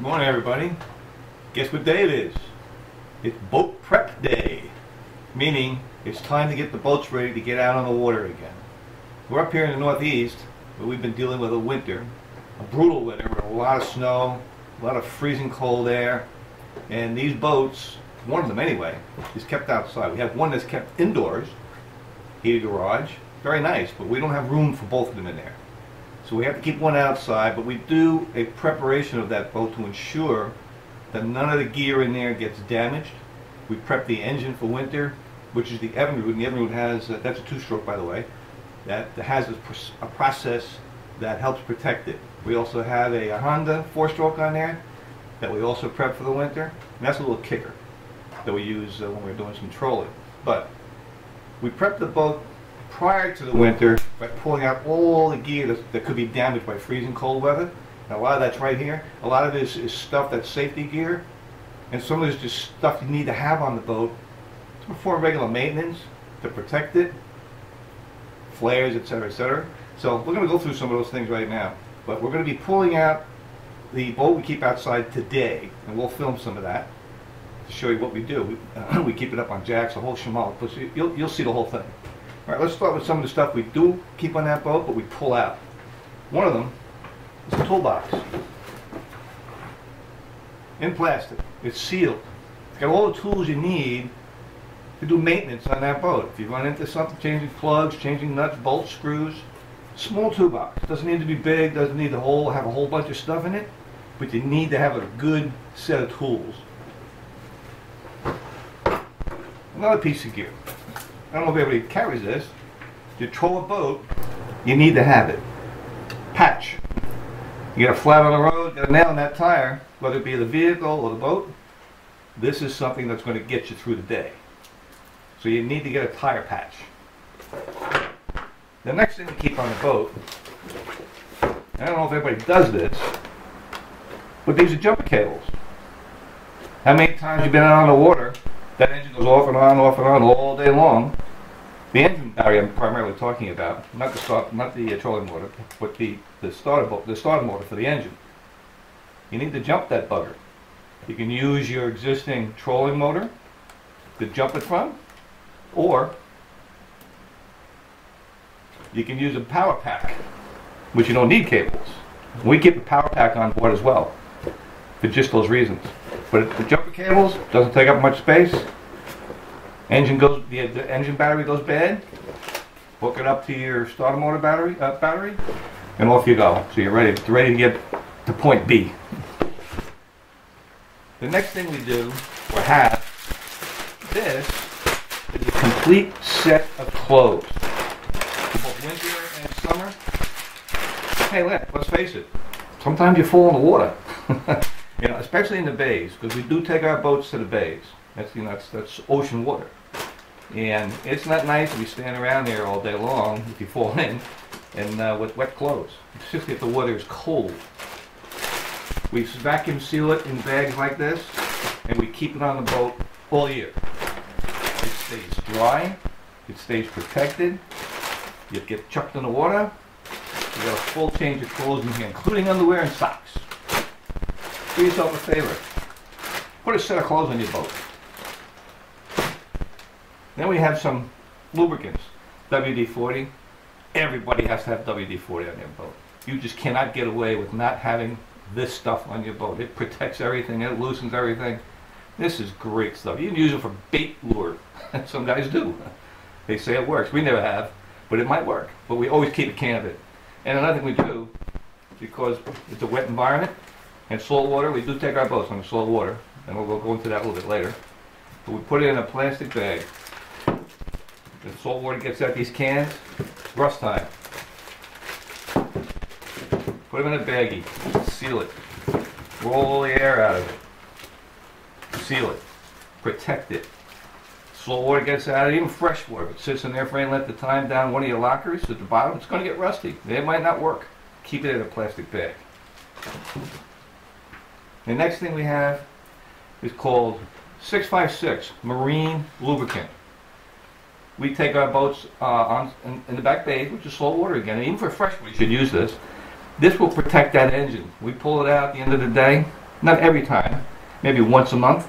Good morning, everybody. Guess what day it is? It's boat prep day, meaning it's time to get the boats ready to get out on the water again. We're up here in the Northeast, but we've been dealing with a winter, a brutal winter with a lot of snow, a lot of freezing cold air, and these boats, one of them anyway, is kept outside. We have one that's kept indoors, heated garage, very nice, but we don't have room for both of them in there. So we have to keep one outside, but we do a preparation of that boat to ensure that none of the gear in there gets damaged. We prep the engine for winter, which is the Evinrude, and the Evinrude has, uh, that's a two-stroke by the way, that has a, a process that helps protect it. We also have a, a Honda four-stroke on there that we also prep for the winter, and that's a little kicker that we use uh, when we're doing some trolling. But we prep the boat prior to the winter by pulling out all the gear that, that could be damaged by freezing cold weather. And a lot of that's right here. A lot of this is stuff that's safety gear, and some of it is just stuff you need to have on the boat to perform regular maintenance, to protect it, flares, etc., etc. So we're going to go through some of those things right now. But we're going to be pulling out the boat we keep outside today, and we'll film some of that to show you what we do. We, uh, we keep it up on jacks, a whole you- you'll, you'll see the whole thing. All right, let's start with some of the stuff we do keep on that boat, but we pull out. One of them is a toolbox in plastic. It's sealed. It's got all the tools you need to do maintenance on that boat. If you run into something, changing plugs, changing nuts, bolts, screws, small toolbox. Doesn't need to be big, doesn't need to have a whole bunch of stuff in it, but you need to have a good set of tools. Another piece of gear. I don't know if everybody carries this. To tow a boat, you need to have it. Patch. You get a flat on the road, got a nail in that tire, whether it be the vehicle or the boat, this is something that's going to get you through the day. So you need to get a tire patch. The next thing to keep on the boat, I don't know if everybody does this, but these are jumper cables. How many times you been out on the water, that engine goes off and on, off and on all day long. The engine battery I'm primarily talking about, not the start, not the uh, trolling motor, but the, the starter, the starter motor for the engine. You need to jump that bugger. You can use your existing trolling motor to jump it from, or you can use a power pack, which you don't need cables. We keep a power pack on board as well, for just those reasons. But the jumper cables doesn't take up much space. Engine goes, the, the engine battery goes bad. Hook it up to your starter motor battery, uh, battery, and off you go. So you're ready, ready to get to point B. The next thing we do, or have, this is a complete set of clothes. Both winter and summer. Hey, let, let's face it, sometimes you fall in the water. you know, especially in the bays, because we do take our boats to the bays. That's, you know, that's, that's ocean water. And it's not nice to be standing around there all day long if you fall in and uh, with wet clothes. Just if the water is cold. We vacuum seal it in bags like this, and we keep it on the boat all year. It stays dry, it stays protected. You get chucked in the water, you got a full change of clothes in here, including underwear and socks. Do yourself a favor. Put a set of clothes on your boat. Then we have some lubricants. WD-40. Everybody has to have WD-40 on their boat. You just cannot get away with not having this stuff on your boat. It protects everything. It loosens everything. This is great stuff. You can use it for bait lure. Some guys do. They say it works. We never have, but it might work. But we always keep a can of it. And another thing we do, because it's a wet environment and salt water, we do take our boats on the salt water, and we'll go into that a little bit later. But we put it in a plastic bag. The salt water gets out these cans, rust time. Put them in a baggie, seal it, roll all the air out of it, seal it, protect it. Salt water gets out it, even fresh water, it sits in there for any length of time down one of your lockers at the bottom, it's gonna get rusty. It might not work. Keep it in a plastic bag. The next thing we have is called 656 Marine Lubricant. We take our boats uh, on in, in the back bay, which is salt water again. And even for fresh, we should use this. This will protect that engine. We pull it out at the end of the day. not every time, maybe once a month,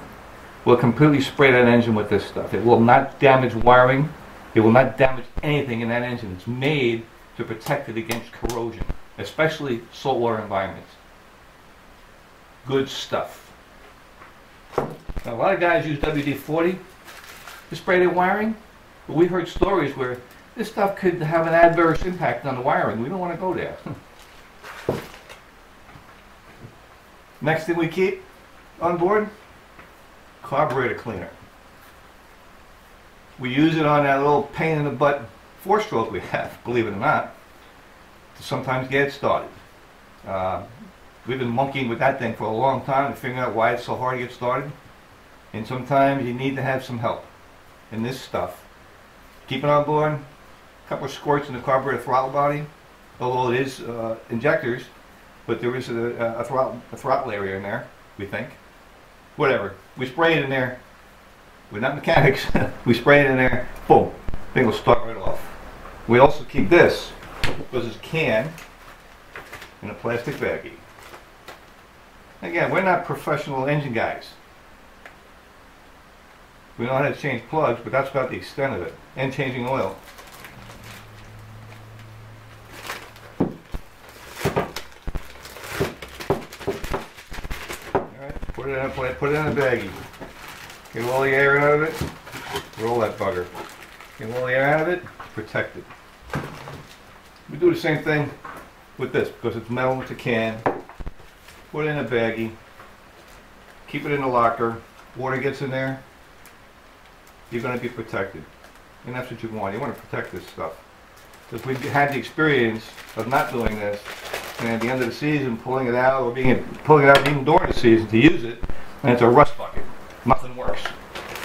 we'll completely spray that engine with this stuff. It will not damage wiring. It will not damage anything in that engine. It's made to protect it against corrosion, especially saltwater environments. Good stuff. Now, a lot of guys use WD-40 to spray their wiring, but we heard stories where this stuff could have an adverse impact on the wiring. We don't want to go there. Next thing we keep on board, carburetor cleaner. We use it on that little pain in the butt four-stroke we have, believe it or not, to sometimes get it started. Uh, we've been monkeying with that thing for a long time to figure out why it's so hard to get started. And sometimes you need to have some help in this stuff. Keep it on board, a couple of squirts in the carburetor throttle body, although it is uh, injectors, but there is a, a, throttle, a throttle area in there, we think. Whatever. We spray it in there. We're not mechanics. we spray it in there, boom, thing will start right off. We also keep this, because it's a can, in a plastic baggie. Again, we're not professional engine guys. We know how to change plugs, but that's about the extent of it. And changing oil. Alright, put it in a put it in a baggie. Get all the air out of it. Roll that bugger. Get all the air out of it, protect it. We do the same thing with this because it's metal, it's a can. Put it in a baggie. Keep it in the locker. Water gets in there, you're going to be protected. And that's what you want. You want to protect this stuff. Because we've had the experience of not doing this, and at the end of the season, pulling it out, or being pulling it out even during the season to use it, and it's a rust bucket. Nothing works.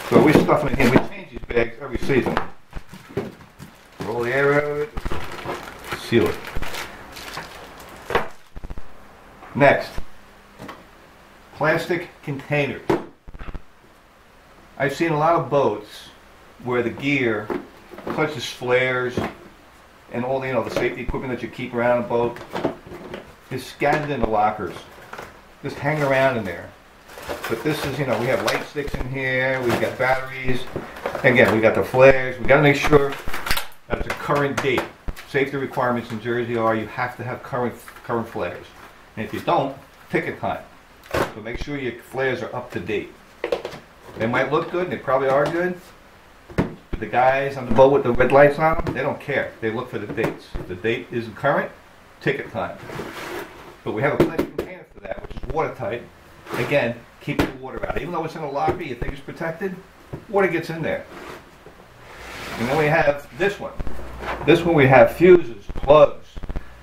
So we stuff it in. We change these bags every season. Roll the air out of it, seal it. Next, plastic containers. I've seen a lot of boats where the gear, such as flares and all the, you know, the safety equipment that you keep around a boat, is scattered in the lockers. Just hang around in there. But this is, you know, we have light sticks in here, we've got batteries. Again, we got the flares. We got to make sure that it's a current date. Safety requirements in Jersey are you have to have current current flares. And if you don't, ticket time. So make sure your flares are up to date. They might look good, they probably are good. But the guys on the boat with the red lights on them, they don't care. They look for the dates. The date isn't current, ticket time. But we have a plastic container for that, which is watertight. Again, keep the water out. Even though it's in a locker, you think it's protected, water gets in there. And then we have this one. This one we have fuses, plugs,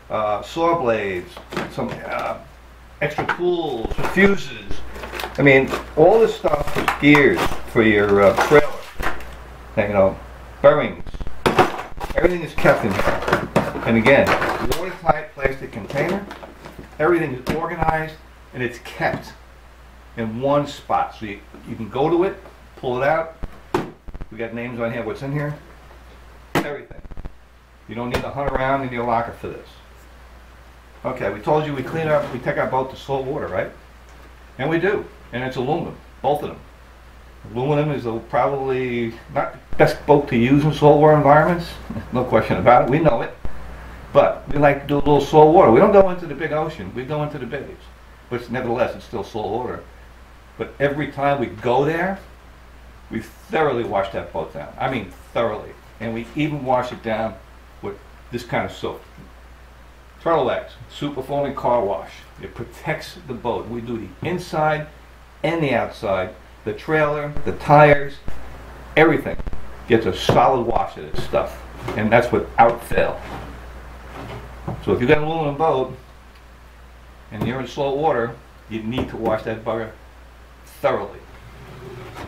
uh, saw blades, some uh, extra tools, fuses, I mean, all this stuff is gears for your uh, trailer. You know, bearings. Everything is kept in here. And again, watertight plastic container. Everything is organized and it's kept in one spot. So you, you can go to it, pull it out. We got names on here, what's in here. Everything. You don't need to hunt around in your locker for this. Okay, we told you we clean up, we take our boat to salt water, right? And we do and it's aluminum, both of them. Aluminum is probably not the best boat to use in salt water environments, no question about it, we know it. But we like to do a little salt water. We don't go into the big ocean, we go into the bays. But nevertheless, it's still salt water. But every time we go there, we thoroughly wash that boat down. I mean thoroughly. And we even wash it down with this kind of soap. Turtle Wax, super foaming car wash. It protects the boat. We do the inside and the outside, the trailer, the tires, everything gets a solid wash of this stuff. And that's without fail. So if you've got an aluminum boat and you're in slow water, you need to wash that bugger thoroughly.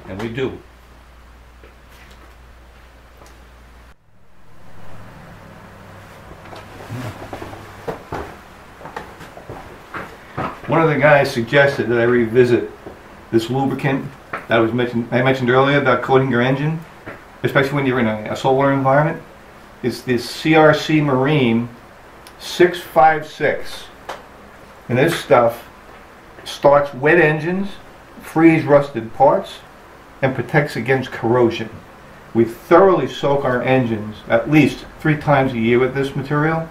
And we do. One of the guys suggested that I revisit this lubricant that was mentioned I mentioned earlier about coating your engine, especially when you're in a, a saltwater environment, is this CRC Marine 656. And this stuff starts wet engines, frees rusted parts, and protects against corrosion. We thoroughly soak our engines at least three times a year with this material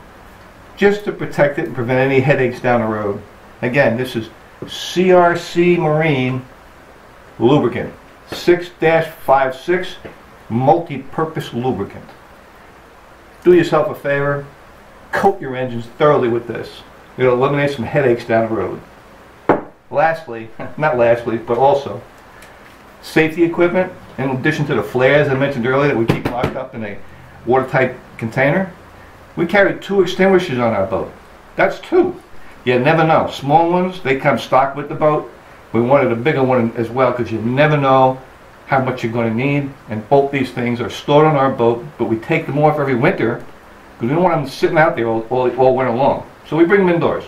just to protect it and prevent any headaches down the road. Again, this is CRC Marine lubricant 6-56 multi-purpose lubricant. Do yourself a favor, coat your engines thoroughly with this. It'll eliminate some headaches down the road. Lastly, not lastly, but also, safety equipment, in addition to the flares I mentioned earlier that we keep locked up in a watertight container, we carry two extinguishers on our boat. That's two. You never know. Small ones, they come stock with the boat. We wanted a bigger one as well because you never know how much you're going to need. And both these things are stored on our boat, but we take them off every winter because we don't want them sitting out there all, all, all winter long. So we bring them indoors.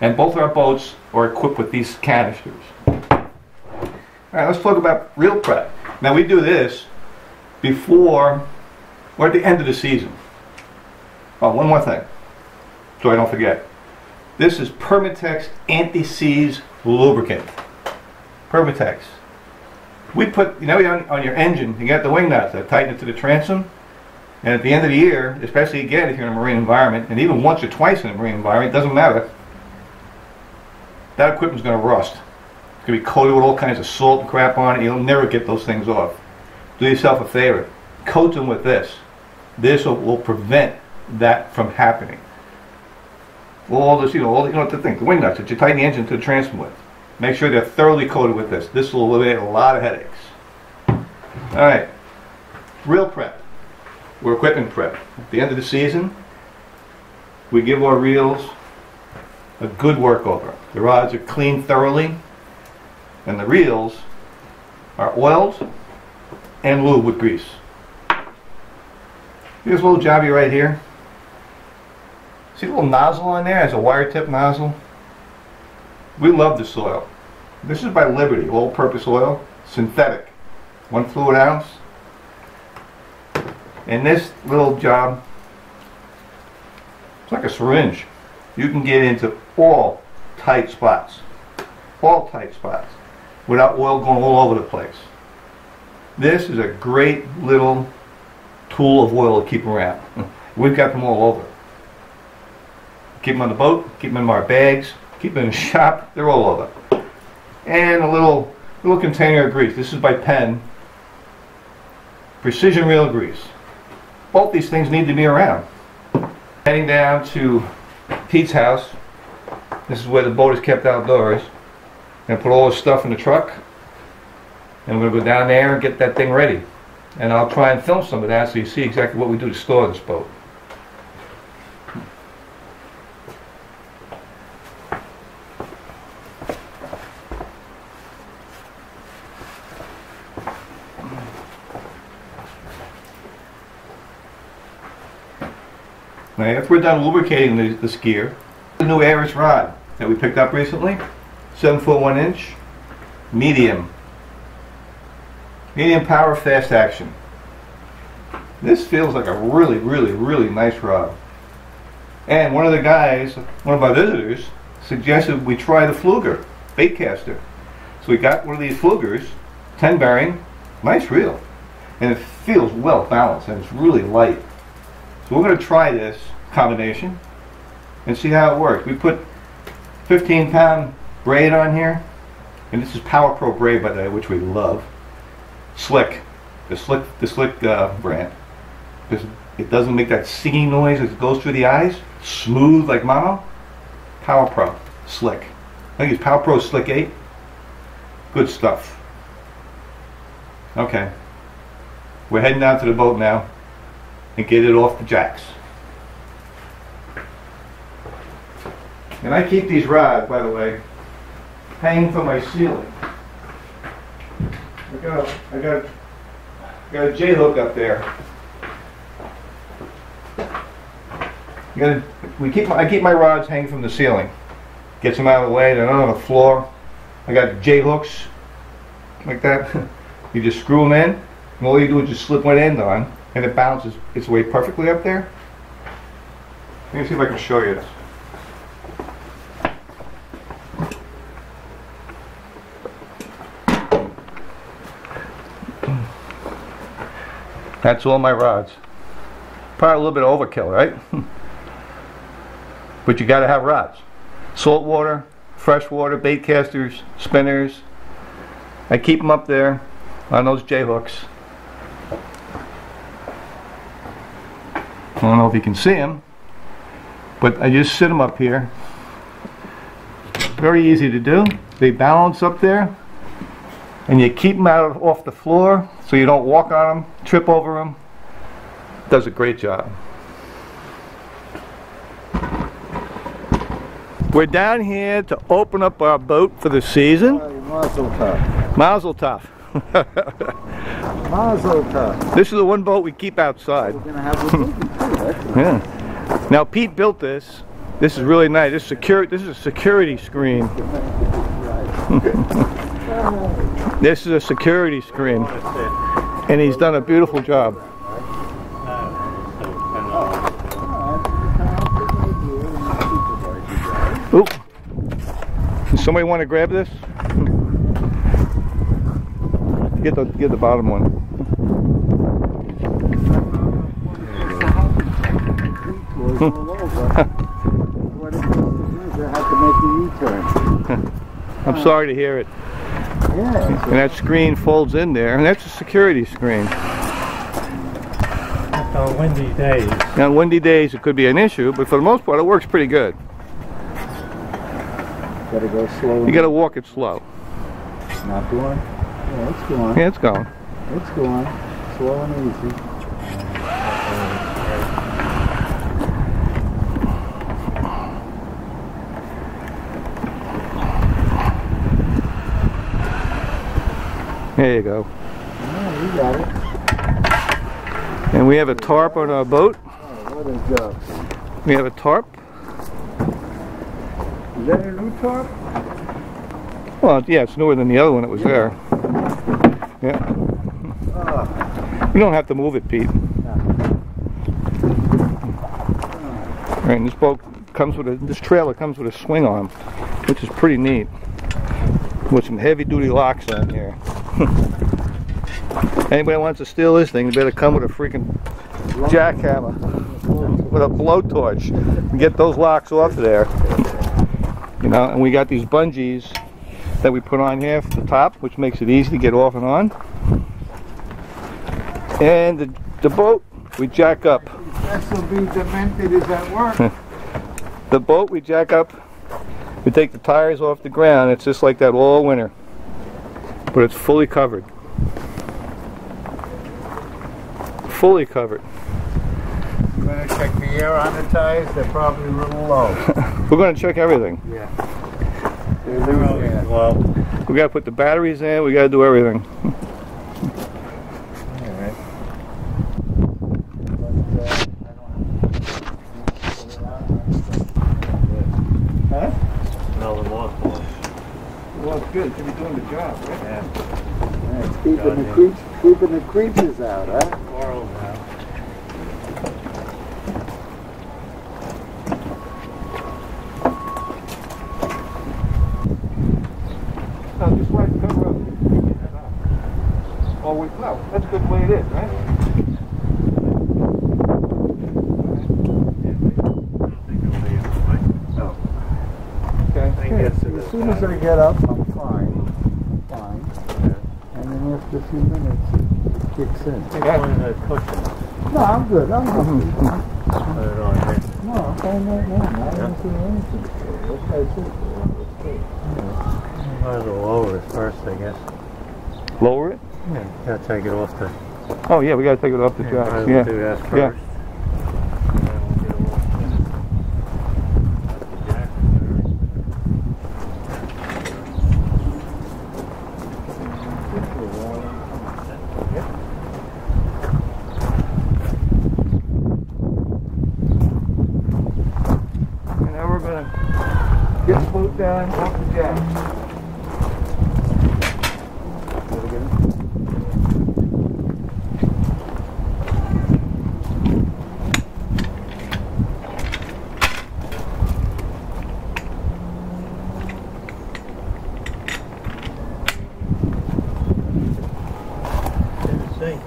And both our boats are equipped with these canisters. All right, let's talk about real prep. Now we do this before or at the end of the season. Oh, one more thing, so I don't forget. This is Permatex Anti-Seize Lubricant. Permatex. We put, you know, on, on your engine, you got the wing nuts that tighten it to the transom. And at the end of the year, especially again if you're in a marine environment, and even once or twice in a marine environment, it doesn't matter. That equipment's going to rust. It's going to be coated with all kinds of salt and crap on it. You'll never get those things off. Do yourself a favor. Coat them with this. This will, will prevent that from happening. All this, you know, all you know to think. The wing nuts that you tighten the engine to the transom with. Make sure they're thoroughly coated with this. This will eliminate a lot of headaches. All right. Real prep. We're equipment prep. At the end of the season, we give our reels a good workover. The rods are cleaned thoroughly, and the reels are oiled and lubed with grease. Here's a little jobby right here. See the little nozzle on there? It's a wire tip nozzle. We love this oil. This is by Liberty, all-purpose oil, synthetic, one fluid ounce. And this little job, it's like a syringe. You can get into all tight spots, all tight spots, without oil going all over the place. This is a great little tool of oil to keep around. We've got them all over. Keep them on the boat, keep them in our bags, keep them in the shop, they're all over. And a little little container of grease. This is by Penn. Precision reel grease. Both these things need to be around. Heading down to Pete's house. This is where the boat is kept outdoors. I'm put all this stuff in the truck. And we're gonna go down there and get that thing ready. And I'll try and film some of that so you see exactly what we do to store this boat. After we're done lubricating the, this gear, the new Aris rod that we picked up recently, 7 foot 1 inch, medium, medium power fast action. This feels like a really, really, really nice rod. And one of the guys, one of our visitors, suggested we try the Pflueger, bait caster. So we got one of these Pfluegers, 10 bearing, nice reel. And it feels well balanced and it's really light. So we're going to try this combination and see how it works. We put 15 pound braid on here, and this is Power Pro braid by the way, which we love. Slick, the slick, the slick uh, brand. Because it doesn't make that singing noise as it goes through the eyes. Smooth like mono. Power Pro, slick. I think it's Power Pro Slick 8. Good stuff. Okay. We're heading down to the boat now and get it off the jacks. And I keep these rods, by the way, hanging from my ceiling. I got a, I got, got a J hook up there. We keep, my, I keep my rods hanging from the ceiling. Gets them out of the way. They're not on the floor. I got J hooks like that. you just screw them in, and all you do is just slip one end on, and it bounces its way perfectly up there. Let me see if I can show you this. That's all my rods. Probably a little bit overkill, right? but you gotta have rods. Salt water, freshwater, bait casters, spinners. I keep them up there on those J hooks. I don't know if you can see them, but I just sit them up here. Very easy to do. They balance up there, and you keep them out of, off the floor so you don't walk on them, trip over them. Does a great job. We're down here to open up our boat for the season. Mazel tov. Mazel tov. Mazel tov. This is the one boat we keep outside. We're gonna have a movie too. That's Yeah. Now Pete built this. This is really nice. This secure. This is a security screen. This is a security screen, and he's done a beautiful job. Oop. Does somebody want to grab this? Get the get the bottom one. What it was, I had to make a U-turn. I'm sorry to hear it. Yeah. And that screen folds in there, and that's a security screen. On windy days. Now, on windy days, it could be an issue, but for the most part, it works pretty good. Gotta go slow. You got to walk it slow. It's Not going. Yeah, it's going. Yeah, it's going. It's going. Slow and easy. There you go. Yeah, you got it. And we have a tarp on our boat. Oh, what a job. We have a tarp. Is that a new tarp? Well, yeah, it's newer than the other one that was there. Yeah. Oh, You don't have to move it, Pete. Ah. Right, and this boat comes with a, this trailer comes with a swing arm, which is pretty neat. With some heavy duty locks on here. Anybody wants to steal this thing, they better come with a freaking jackhammer with a blowtorch and get those locks off there. You know, and we got these bungees that we put on here for the top, which makes it easy to get off and on. And the, the boat we jack up. SOB demented is at work. The boat we jack up, we take the tires off the ground. It's just like that all winter, but it's fully covered. Fully covered. I'm gonna check the air on the tires. They're probably a little low. We're going to check everything. Yeah. They're loose, yeah. Well, We got to put the batteries in. We got to do everything. Alright. Huh? smell the mothballs. Well, it's good. Should be doing the job, right? Yeah. Yeah, it's keeping the creeps, keeping the creatures out, huh? Coral now. No, just let it cover up. Oh, wait, no. That's good the way it is, right? Okay. As soon as I get up, I'm fine, fine. And then after a few minutes, it kicks in. Take one of the cushions, No, I'm good, I'm good. put it on here. No, I'm fine right now, I haven't seen anything. That's it. Might as well lower it first, I guess. Lower it? Yeah. Gotta take it off the. Oh, yeah, we got to take it off the Might jack. Yeah. do that Yeah. first. And then we'll get it off the- off the jack there. And now we're going to get the boat down off the jack. Didn't sink.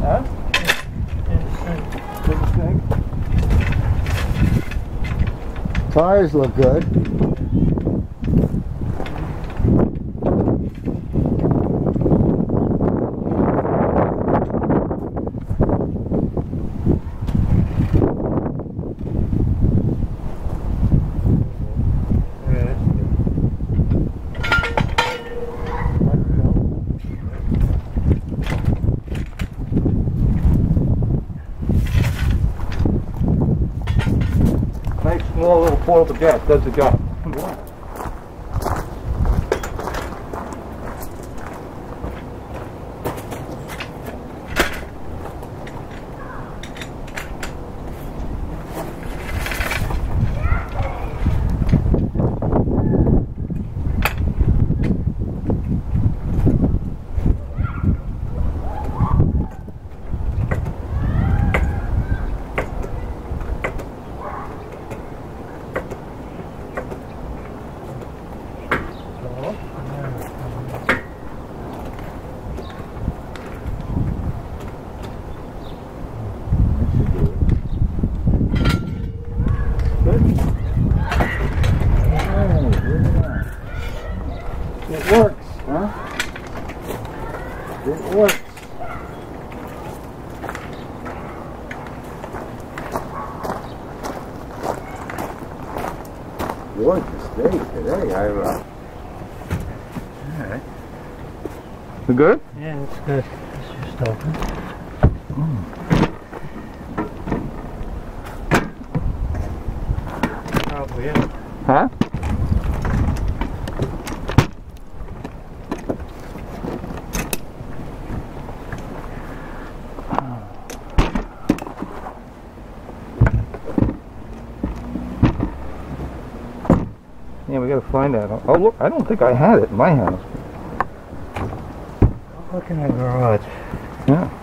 Huh? Didn't tires look good. Yeah, that's good. Nice small portable does the job. It works, huh? It works. Gorgeous day today. I, uh, You good? Yeah, that's good. It's just Probably it. Huh? Yeah, we gotta find that. Oh, look, I don't think I had it in my house. Look in the garage. Yeah.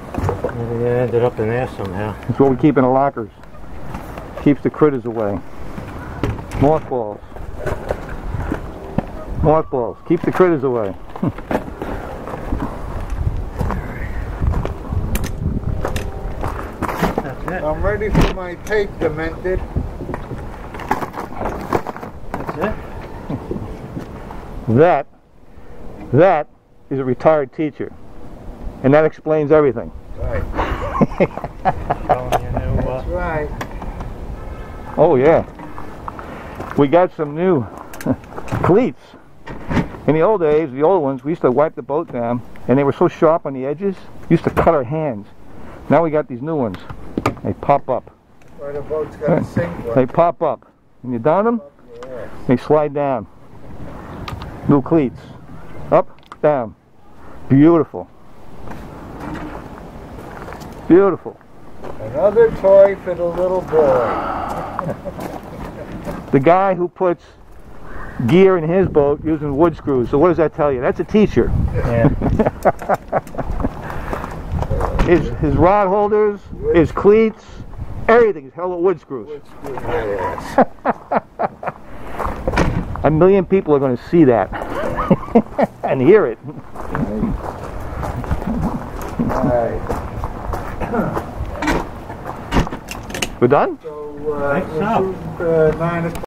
Maybe it ended up in there somehow. That's what we keep in the lockers. Keeps the critters away. Mothballs. Mothballs. Keep the critters away. That's it. I'm ready for my tape demented. That's it. That, that is a retired teacher. And that explains everything. Right. Showing you new, That's right. Oh yeah. We got some new cleats. In the old days, the old ones, we used to wipe the boat down and they were so sharp on the edges, used to cut our hands. Now we got these new ones. They pop up. Where the boat's got a sink They pop up. When you down them, Yeah. they slide down. New cleats. Up, down. Beautiful. Beautiful. Another toy for the little boy. The guy who puts gear in his boat using wood screws. So what does that tell you? That's a teacher. yeah. His his rod holders, his cleats, everything is held with wood screws. Wood screw my ass. A million people are going to see that and hear it. Alright. We're done? So, uh, Think we'll so. uh, nine o'clock.